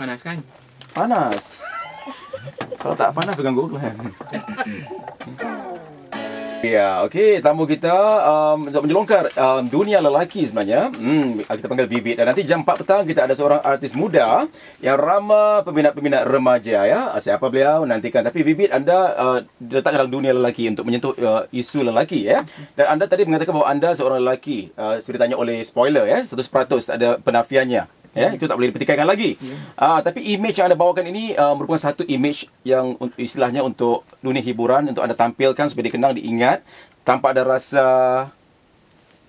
Panas kan? Panas. Kalau tak panas pegang Google kan. Ya, okey. Tamu kita um, untuk menjelongkar um, dunia lelaki sebenarnya. Hmm, kita panggil Vivid. Dan nanti jam 4 petang kita ada seorang artis muda yang ramah peminat-peminat remaja ya. Siapa beliau nantikan. Tapi Vivid anda uh, diletakkan dalam dunia lelaki untuk menyentuh uh, isu lelaki ya. Dan anda tadi mengatakan bahawa anda seorang lelaki. Uh, seperti ditanya oleh spoiler ya. 100% tak ada penafiannya. Ya, itu tak boleh dipertikaikan lagi. Yeah. Uh, tapi image yang anda bawakan ini uh, merupakan satu image yang istilahnya untuk dunia hiburan untuk anda tampilkan supaya dikenang, diingat tanpa ada rasa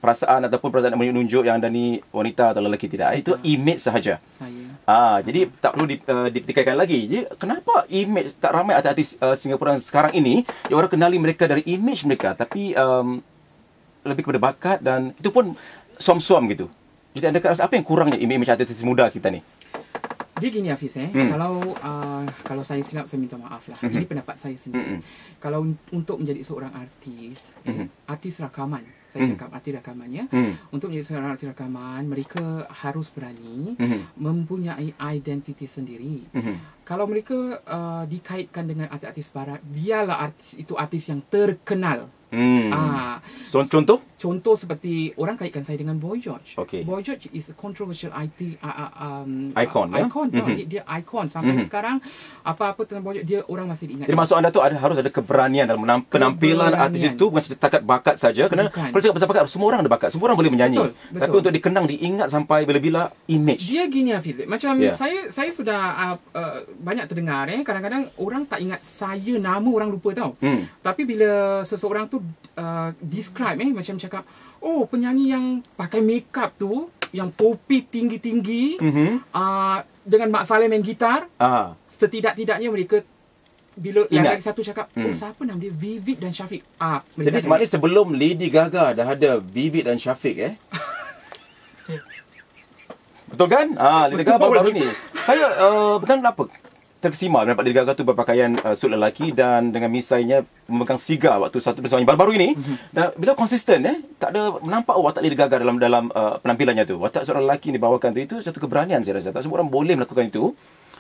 perasaan ataupun perasaan yang menunjuk yang anda ni wanita atau lelaki tidak. Itu image sahaja. Saya. Ah, jadi tak perlu di, uh, dipertikaikan lagi. Jadi kenapa image tak ramai artis uh, Singapura sekarang ini yang orang kenali mereka dari image mereka tapi um, lebih kepada bakat dan itu pun suam-suam gitu. Jadi anda rasa apa yang kurangnya imej artis muda kita ni? Dia gini Hafiz eh, hmm. kalau uh, kalau saya silap saya minta maaf lah. Hmm. Ini pendapat saya sendiri. Hmm. Kalau untuk menjadi seorang artis, hmm. eh, artis rakaman, saya hmm. cakap artis rakaman ya. Hmm. Untuk menjadi seorang artis rakaman, mereka harus berani hmm. mempunyai identiti sendiri. Hmm. Kalau mereka uh, dikaitkan dengan artis-artis barat, biarlah artis itu artis yang terkenal. Hmm. Ah, so, contoh? Contoh seperti orang kaitkan saya dengan Boy George. Okay. Boy George is a controversial IT uh, uh, um, icon. Uh? Icon. Mm-hmm. Dia, dia icon sampai mm-hmm. sekarang apa-apa tentang Boy George dia orang masih ingat. Jadi maksud anda tu ada harus ada keberanian dalam menamp- penampilan artis itu bukan setakat bakat saja. Kerana bukan. kalau cakap pasal bakat semua orang ada bakat, semua orang boleh menyanyi. Betul, betul. Tapi untuk dikenang, diingat sampai bila-bila image. Dia gini Hafiz. Macam yeah. saya saya sudah uh, uh, banyak terdengar eh kadang-kadang orang tak ingat saya nama orang lupa tau. Hmm. Tapi bila seseorang tu uh, describe eh macam cakap oh penyanyi yang pakai makeup tu yang topi tinggi-tinggi mm-hmm. uh, dengan Mak Saleh main gitar uh. setidak-tidaknya mereka bila yang lagi satu cakap oh hmm. siapa nama dia Vivid dan Syafiq ah jadi maknanya sebelum Lady Gaga dah ada Vivid dan Syafiq eh Betul kan? Ah, Lady Gaga baru ni. Saya uh, bukan apa terkesima nampak Lady Gaga tu berpakaian uh, suit lelaki dan dengan misainya memegang sigar waktu satu bersama baru-baru ini mm-hmm. dan bila konsisten eh tak ada nampak watak Lady Gaga dalam dalam uh, penampilannya tu watak seorang lelaki yang dibawakan tu itu satu keberanian saya rasa tak semua orang boleh melakukan itu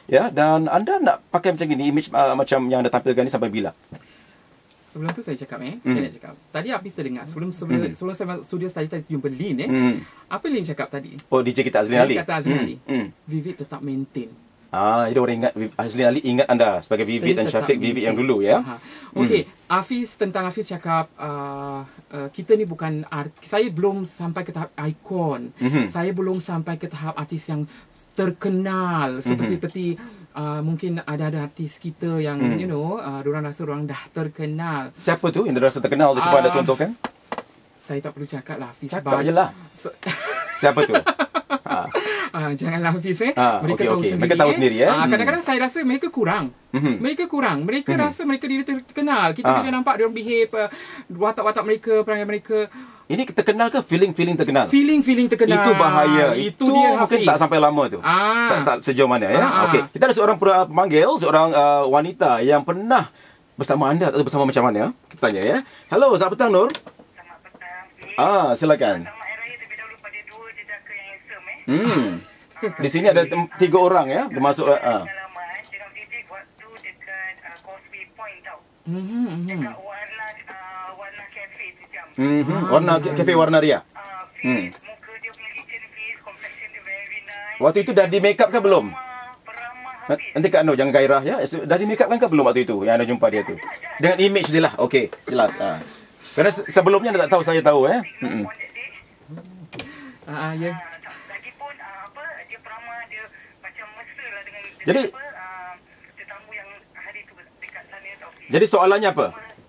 ya dan anda nak pakai macam ini image uh, macam yang anda tampilkan ni sampai bila Sebelum tu saya cakap eh, mm. saya nak cakap. Tadi habis terdengar sebelum sebelum mm. sebelum saya masuk studio tadi tadi jumpa Lin eh. Mm. Apa Lin cakap tadi? Oh DJ kita Azlin Ali. Kata Azlin mm. Ali. Mm. Vivid tetap maintain Ah, jadi orang ingat Azli Ali ingat anda sebagai Vivid dan Syafiq Vivid yang dulu ya. Okey, hmm. Hafiz tentang Hafiz cakap uh, uh, kita ni bukan art, saya belum sampai ke tahap ikon. Mm-hmm. Saya belum sampai ke tahap artis yang terkenal seperti mm-hmm. seperti uh, mungkin ada ada artis kita yang mm. you know, uh, orang rasa orang dah terkenal. Siapa tu yang rasa terkenal tu cuba uh, anda contohkan? Saya tak perlu cakap lah Hafiz. Cakap je lah. So, Siapa tu? Ah, janganlah Hafiz eh. Ah, mereka okay, tahu okay. sendiri. Mereka tahu sendiri eh. Ah, kadang-kadang saya rasa mereka kurang. Mm-hmm. Mereka kurang. Mereka mm-hmm. rasa mereka diri terkenal. Kita ah. bila nampak dia orang behave uh, watak-watak mereka, perangai mereka ini terkenal ke feeling-feeling terkenal? Feeling-feeling terkenal. Itu bahaya. Itu, itu dia mungkin Hafiz. tak sampai lama tu. Ah. Tak, tak sejauh mana ya. Ah, Okey. Kita ada seorang pemanggil, seorang uh, wanita yang pernah bersama anda atau bersama macam mana? Kita tanya ya. Hello, selamat petang Nur. Selamat petang. Ah, silakan. Selamat Hmm. Di sini ada tiga orang ya, termasuk uh, uh. Mm-hmm. Mm-hmm. Warna kafe warna ria. Hmm. Waktu itu dah di make up ke belum? Nanti Kak Nur jangan gairah ya. Dah di make up kan ke belum waktu itu yang anda jumpa dia tu? Dengan image dia lah. Okey, jelas. Ha. Kerana sebelumnya anda tak tahu, saya tahu eh. Hmm. Ah, ya. Jadi uh, Jadi soalannya apa?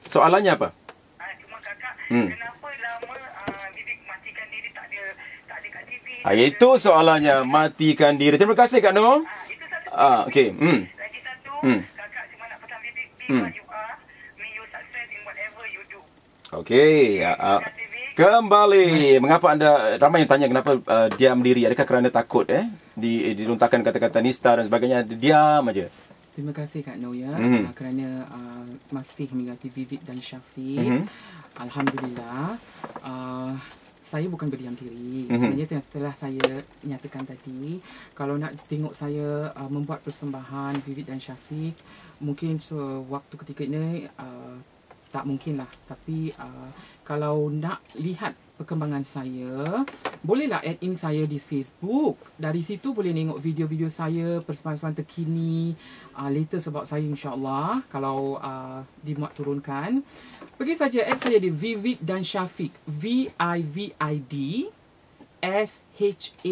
Soalannya apa? Uh, cuma kakak, hmm. kenapa lama uh, Bibi matikan diri tak ada tak ada kat TV? Ah, itu soalannya, matikan diri. Terima kasih Kak Noh. Ah, itu satu. Ah, okey. Hmm. Lagi satu, hmm. kakak cuma nak pesan Bibi, be hmm. what you are, may you success in whatever you do. Okey. Uh, uh, Kembali. Mengapa anda ramai yang tanya kenapa uh, diam diri? Adakah kerana takut eh di dilontarkan kata-kata nista dan sebagainya? Diam aja. Terima kasih Kak Noya mm-hmm. uh, kerana uh, masih mengingati Vivid dan Syafiq. Mm-hmm. Alhamdulillah. Uh, saya bukan berdiam diri. Mm-hmm. Sebenarnya telah saya nyatakan tadi, kalau nak tengok saya uh, membuat persembahan Vivid dan Syafiq, mungkin so, waktu ketika ini uh, tak mungkin lah. Tapi uh, kalau nak lihat perkembangan saya, bolehlah add in saya di Facebook. Dari situ boleh tengok video-video saya, persembahan-persembahan terkini, uh, latest about saya insyaAllah. Kalau uh, dimuat turunkan. Pergi saja add saya di Vivid dan Syafiq. V-I-V-I-D S-H-A-F-I-Q.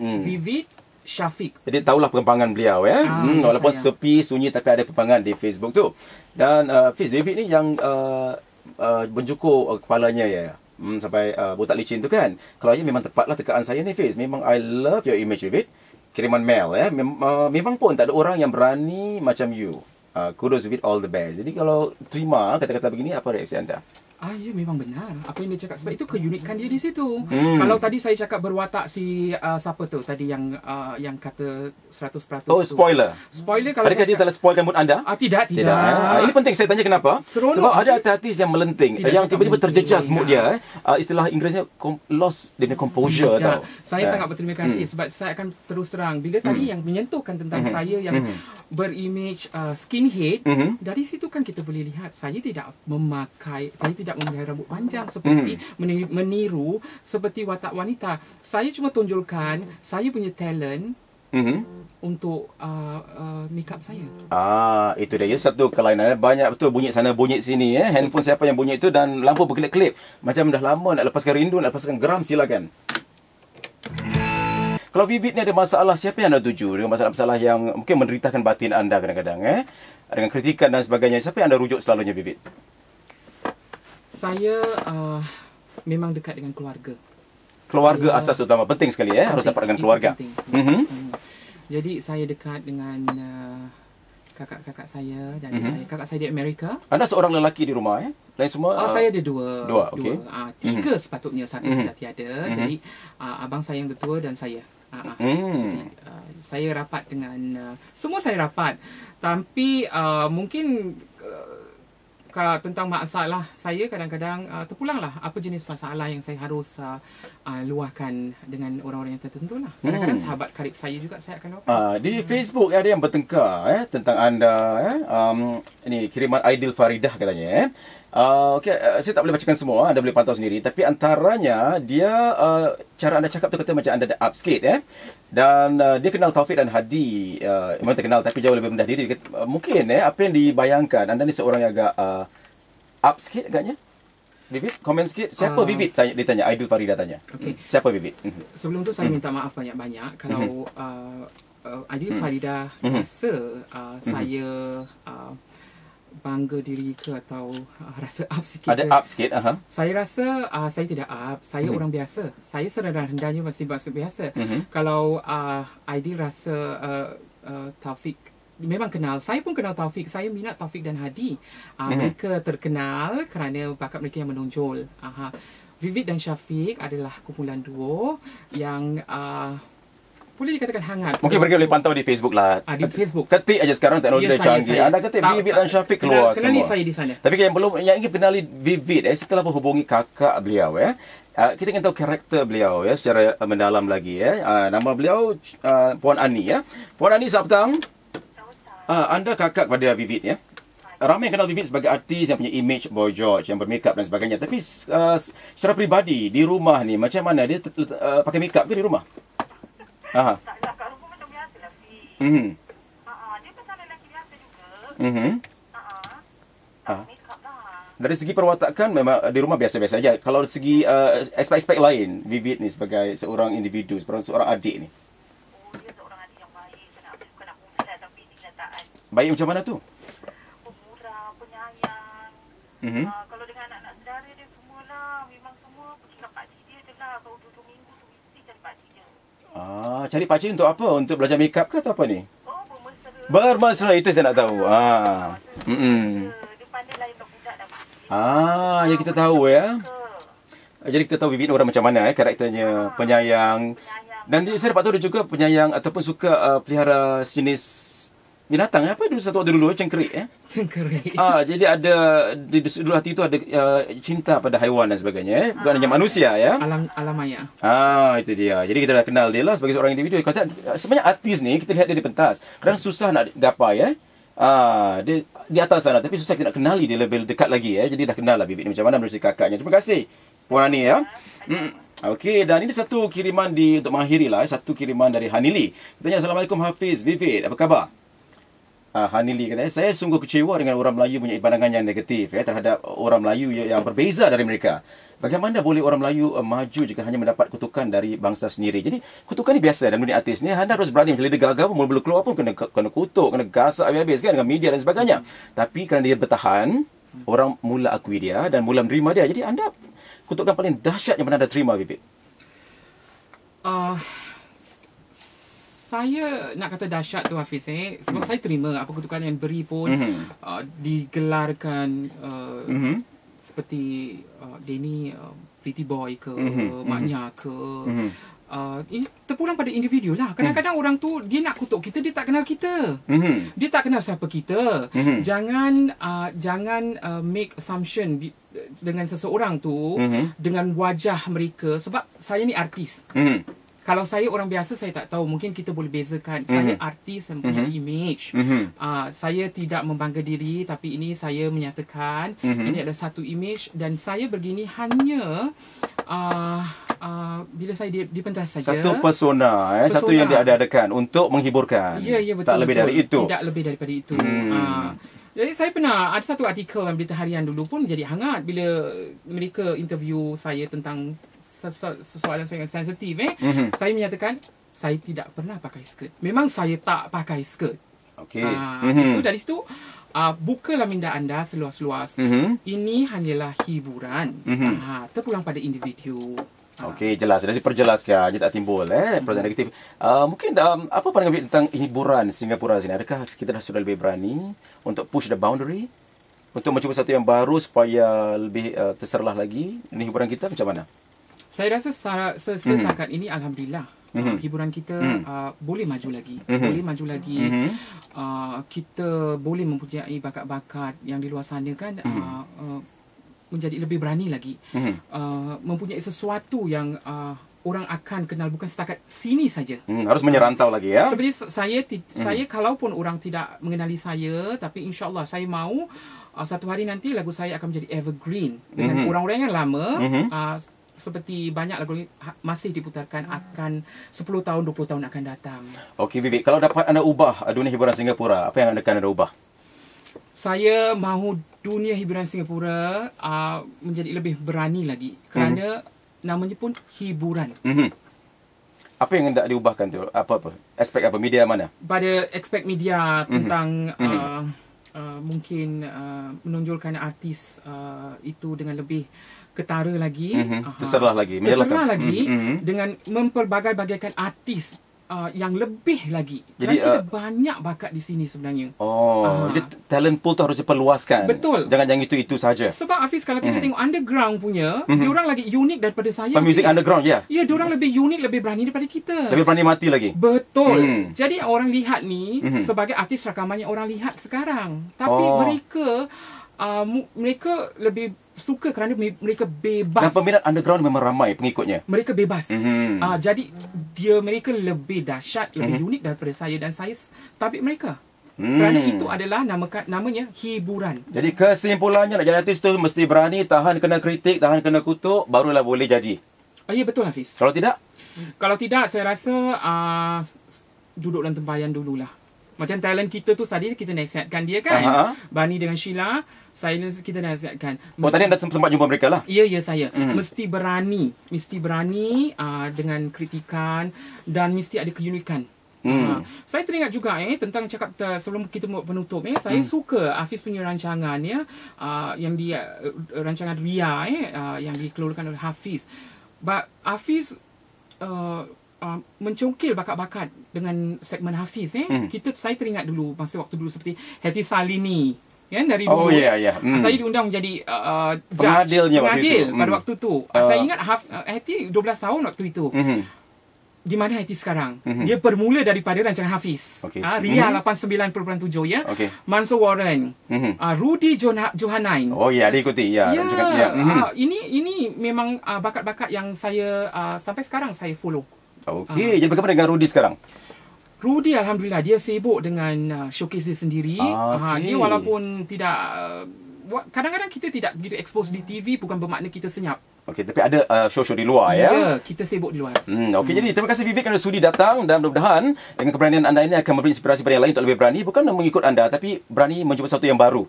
Hmm. Vivid Syafiq. Jadi tahulah perkembangan beliau ya. Ah, hmm, walaupun sayang. sepi, sunyi tapi ada perkembangan di Facebook tu. Dan uh, Fiz, Vivid ni yang uh, uh, mencukur uh, kepalanya ya. Hmm, sampai uh, botak licin tu kan. Kalau ia memang tepatlah tekaan saya ni Fiz. Memang I love your image Vivid. Kiriman mail ya. Mem- uh, memang pun tak ada orang yang berani macam you. Uh, kudos Vivid all the best. Jadi kalau terima kata-kata begini apa reaksi anda? Ah ya memang benar apa yang dia cakap sebab itu keunikan dia di situ. Hmm. Kalau tadi saya cakap berwatak si uh, siapa tu tadi yang uh, yang kata 100% Oh spoiler. Tu. Spoiler kalau Adakah dia telah spoilkan mood anda? Ah tidak tidak. tidak eh? ah, ini penting saya tanya kenapa? Seronok sebab ada artis yang melenting tidak yang tiba-tiba terjejas mood dia eh. Uh, istilah Inggerisnya lost dia composure tidak. tau. Saya yeah. sangat berterima kasih hmm. sebab saya akan terus terang bila tadi hmm. yang menyentuhkan tentang hmm. saya yang hmm. berimage uh, skinhead hmm. dari situ kan kita boleh lihat saya tidak memakai saya tidak tidak memelihara rambut panjang seperti mm. meniru seperti watak wanita. Saya cuma tunjukkan saya punya talent mm-hmm. untuk uh, uh, make up saya. Ah, itu dia. Satu kelainan. Banyak betul bunyi sana, bunyi sini. Eh. Handphone siapa yang bunyi itu dan lampu berkelip-kelip. Macam dah lama nak lepaskan rindu, nak lepaskan geram, silakan. Kalau Vivid ni ada masalah, siapa yang anda tuju dengan masalah-masalah yang mungkin menderitakan batin anda kadang-kadang? Eh? Dengan kritikan dan sebagainya, siapa yang anda rujuk selalunya Vivid? Saya uh, memang dekat dengan keluarga. Keluarga saya, asas utama penting sekali ya, harus dapat dengan keluarga. Mm-hmm. Jadi saya dekat dengan uh, kakak-kakak saya dan mm-hmm. saya kakak saya di Amerika. Anda seorang lelaki di rumah ya? Lain semua? Oh, uh, saya ada dua. Dua, okey. Uh, tiga mm-hmm. sepatutnya, satu mm-hmm. sudah tiada. Mm-hmm. Jadi uh, abang saya yang tertua dan saya. Uh. Mm. uh, saya rapat dengan uh, semua saya rapat. Tapi uh, mungkin uh, tentang masalah saya kadang-kadang uh, terpulanglah apa jenis masalah yang saya harus uh, uh, luahkan dengan orang-orang yang tertentu lah. Kadang-kadang hmm. sahabat karib saya juga saya akan luahkan. Uh, di Facebook ada yang bertengkar eh, tentang anda. Eh. Um, ini kiriman Aidil Faridah katanya. Eh. Uh, okay, uh, saya tak boleh bacakan semua, anda boleh pantau sendiri. Tapi antaranya, dia uh, cara anda cakap tu kata macam anda up sikit. Eh? Dan uh, dia kenal Taufik dan Hadi. Uh, memang terkenal tapi jauh lebih rendah diri. Uh, mungkin eh, apa yang dibayangkan, anda ni seorang yang agak uh, up sikit agaknya. Vivid, komen sikit. Siapa uh, Vivid tanya, dia tanya? Aidil Farida tanya. Okay. Siapa Vivid? Mhm. Sebelum tu saya hmm. minta maaf banyak-banyak. Kalau mm-hmm. uh, uh, mm-hmm. Farida mm-hmm. rasa uh, mm-hmm. saya... Uh, bangga diri ke atau uh, rasa up sikit ada ke. up sikit uh-huh. saya rasa uh, saya tidak up saya mm-hmm. orang biasa saya serendah-rendahnya masih bahasa biasa mm-hmm. kalau uh, Aidil rasa uh, uh, Taufik memang kenal saya pun kenal Taufik saya minat Taufik dan Hadi uh, mm-hmm. mereka terkenal kerana bakat mereka yang menonjol uh, Vivid dan Syafiq adalah kumpulan duo yang uh, boleh dikatakan hangat. Mungkin mereka boleh pantau di Facebook lah. Ah, di Facebook. Ketik aja sekarang teknologi ya, dah canggih. Saya. Anda ketik tak, Vivid dan Syafiq keluar kenal, kenali saya di sana. Tapi yang belum yang ingin kenali Vivid eh setelah menghubungi kakak beliau eh Uh, kita ingin tahu karakter beliau ya secara uh, mendalam lagi ya. Uh, nama beliau uh, Puan Ani ya. Puan Ani petang. Uh, anda kakak pada Vivid ya. Ramai yang kenal Vivid sebagai artis yang punya image Boy George yang bermakeup dan sebagainya. Tapi uh, secara peribadi di rumah ni macam mana dia uh, pakai makeup ke di rumah? Aha. Tak lah, kat rumah macam biasa lah, Fik. Mm-hmm. Uh-huh. Dia pasal lelaki biasa juga. Mm-hmm. Uh-huh. Tak lah. Dari segi perwatakan memang di rumah biasa-biasa saja. Kalau dari segi uh, aspek-aspek lain, Vivid ni sebagai seorang individu, seorang, seorang adik ni. Oh, dia seorang adik yang baik. Kena, bukan nak mudah tapi kenyataan. Baik macam mana tu? Pemurah, penyayang. Mm-hmm. Uh, kalau dengan anak-anak saudara dia semualah, memang semua pergi dengan pakcik dia je lah. Kalau dua-dua minggu tu mesti cari pakcik dia. Ah, cari pakcik untuk apa? Untuk belajar makeup ke atau apa ni? Oh, bermesra. itu saya nak tahu. Ah. Hmm. Ah, yang kita tahu ya. Jadi kita tahu Vivian orang macam mana eh karakternya, penyayang. Dan dia saya dapat tahu dia juga penyayang ataupun suka uh, pelihara sejenis binatang apa dulu satu waktu dulu cengkerik eh. Cengkerik. Ah jadi ada di sudut hati itu ada uh, cinta pada haiwan dan sebagainya eh. Bukan hanya manusia ya. Alam alam maya. Ah itu dia. Jadi kita dah kenal dia lah sebagai seorang individu. Kata sebenarnya artis ni kita lihat dia di pentas. Kadang susah nak gapai ya. Eh. Ah dia di atas sana tapi susah kita nak kenali dia lebih dekat lagi ya. Eh. Jadi dah kenal lah bibit ni macam mana menerusi kakaknya. Terima kasih. Puan Ani ya. Hmm. Okey, dan ini satu kiriman di untuk mengakhiri lah. Eh. Satu kiriman dari Hanili. Kita tanya, Assalamualaikum Hafiz, Vivid. Apa khabar? Uh, Hanili kata saya sungguh kecewa dengan orang Melayu punya pandangan yang negatif ya terhadap orang Melayu yang berbeza dari mereka. Bagaimana boleh orang Melayu uh, maju jika hanya mendapat kutukan dari bangsa sendiri? Jadi kutukan ni biasa dalam dunia artis ni. Anda harus berani lidah gagah pun mula keluar pun kena kena kutuk, kena gasak habis-habis kan dengan media dan sebagainya. Tapi kerana dia bertahan, orang mula akui dia dan mula menerima dia. Jadi anda kutukan paling dahsyat yang pernah anda terima, Bibit? Uh, saya nak kata dahsyat tu Hafiz eh sebab hmm. saya terima apa kutukan yang beri pun hmm. uh, digelarkan uh, hmm. seperti uh, Denny uh, Pretty Boy ke hmm. maknya ke hmm. Uh, ini terpulang pada individu lah. Kadang-kadang hmm. orang tu dia nak kutuk kita dia tak kenal kita. Hmm. Dia tak kenal siapa kita. Hmm. Jangan uh, jangan uh, make assumption di, dengan seseorang tu hmm. dengan wajah mereka sebab saya ni artis. Hmm kalau saya orang biasa saya tak tahu mungkin kita boleh bezakan mm-hmm. saya artis yang punya mm-hmm. image mm-hmm. Uh, saya tidak membangga diri tapi ini saya menyatakan mm-hmm. ini adalah satu image dan saya begini hanya uh, uh, bila saya di, di pentas saja satu persona eh persona. satu yang diadakan untuk menghiburkan ya ya betul tak lebih dari itu tidak lebih daripada itu hmm. uh, jadi saya pernah ada satu artikel dalam berita harian dulu pun jadi hangat bila mereka interview saya tentang sesuatu yang sensitif eh. Mm-hmm. Saya menyatakan saya tidak pernah pakai skirt. Memang saya tak pakai skirt. Okey. Uh, mm-hmm. So dari situ uh, bukalah minda anda seluas-luas. Mm-hmm. Ini hanyalah hiburan. Mm-hmm. Uh, terpulang pada individu. Okey, jelas. Jadi perjelaskan, jadi tak timbul eh perasaan negatif. Uh, mungkin um, apa pandangan tentang hiburan Singapura sini? Adakah kita dah sudah lebih berani untuk push the boundary? Untuk mencuba satu yang baru supaya lebih uh, terserlah lagi ini hiburan kita macam mana? Saya rasa secara setakat mm-hmm. ini alhamdulillah mm-hmm. uh, hiburan kita mm-hmm. uh, boleh maju lagi mm-hmm. boleh maju lagi mm-hmm. uh, kita boleh mempunyai bakat-bakat yang di luar sana kan mm-hmm. uh, uh, menjadi lebih berani lagi mm-hmm. uh, mempunyai sesuatu yang uh, orang akan kenal bukan setakat sini saja. Hmm, harus menyerantau lagi ya. Seperti saya hmm. saya kalaupun orang tidak mengenali saya tapi insyaallah saya mau uh, satu hari nanti lagu saya akan menjadi evergreen dengan hmm. orang-orang yang lama hmm. uh, seperti banyak lagu ha, masih diputarkan akan 10 tahun 20 tahun akan datang. Okey Vivek, kalau dapat anda ubah dunia hiburan Singapura, apa yang anda akan anda ubah? Saya mahu dunia hiburan Singapura uh, menjadi lebih berani lagi kerana mm-hmm. namanya pun hiburan. Mm-hmm. Apa yang hendak diubahkan tu? Apa apa? Aspek apa? Media mana? Pada aspek media mhm. tentang mm-hmm. uh, uh, mungkin uh, menonjolkan artis uh, itu dengan lebih ketara lagi mm-hmm. terserah lagi terserah lagi mm-hmm. dengan memperbagai-bagaikan artis uh, yang lebih lagi jadi kita uh, banyak bakat di sini sebenarnya oh uh, jadi talent pool tu harus diperluaskan betul jangan yang itu-itu saja sebab Hafiz kalau kita mm-hmm. tengok underground punya mm-hmm. diorang lagi unik daripada saya music underground ya yeah. ya diorang lebih unik lebih berani daripada kita lebih berani mati lagi betul mm. jadi orang lihat ni mm-hmm. sebagai artis rakaman yang orang lihat sekarang tapi oh. mereka uh, mereka lebih suka kerana mereka bebas. Dan peminat underground memang ramai pengikutnya. Mereka bebas. Mm-hmm. Uh, jadi dia mereka lebih dahsyat, lebih mm-hmm. unik daripada saya dan saya tapi mereka. Hmm. Kerana itu adalah nama namanya hiburan. Jadi kesimpulannya nak jadi artis tu mesti berani tahan kena kritik, tahan kena kutuk barulah boleh jadi. Oh, ya betul Hafiz. Kalau tidak? Kalau tidak saya rasa uh, duduk dalam tempayan dululah. Macam talent kita tu tadi kita nasihatkan dia kan. Uh-huh. Bani dengan Sheila, saya kita nasihatkan. Mesti, oh tadi anda sempat jumpa mereka lah? Ya, ya saya. Mm. Mesti berani. Mesti berani uh, dengan kritikan dan mesti ada keunikan. Hmm. Uh, saya teringat juga eh tentang cakap uh, sebelum kita mau penutup eh saya hmm. suka Hafiz punya rancangan ya uh, yang dia uh, rancangan Ria eh uh, yang dikeluarkan oleh Hafiz. But Hafiz uh, uh, mencongkil bakat-bakat dengan segmen Hafiz eh. Hmm. Kita saya teringat dulu masa waktu dulu seperti Hati Salini kan dari dulu. Oh ya yeah, ya. Yeah. Hmm. Saya diundang menjadi uh, pengadilnya pengadil waktu itu. pada hmm. waktu tu. Uh. Saya ingat Haf, uh, Hati 12 tahun waktu itu. Hmm. di mana IT sekarang. Mm-hmm. Dia bermula daripada rancangan Hafiz. Okey. Ah, Ria Mhm. 89.7 ya. Okey. Mansur Warren. Mhm. Ah, Rudy Johana- Johanain. Oh ya, dia ikuti. Ya, Ya. Mhm. ah, ini ini memang ah, bakat-bakat yang saya ah, sampai sekarang saya follow. Okey, jadi bagaimana dengan Rudy sekarang? Rudy alhamdulillah dia sibuk dengan uh, showcase dia sendiri. Ah, Ah, okey. dia walaupun tidak uh, kadang-kadang kita tidak begitu expose di TV bukan bermakna kita senyap. Okey, tapi ada uh, show-show di luar ya. Ya, kita sibuk di luar. Hmm, okey jadi terima kasih Vivek kerana sudi datang dan mudah-mudahan dengan keberanian anda ini akan memberi inspirasi pada yang lain untuk lebih berani bukan mengikut anda tapi berani mencuba sesuatu yang baru.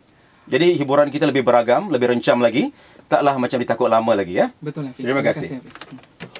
Jadi hiburan kita lebih beragam, lebih rencam lagi, taklah macam ditakut lama lagi ya. Betul Hafiz. Terima kasih. Hafiz.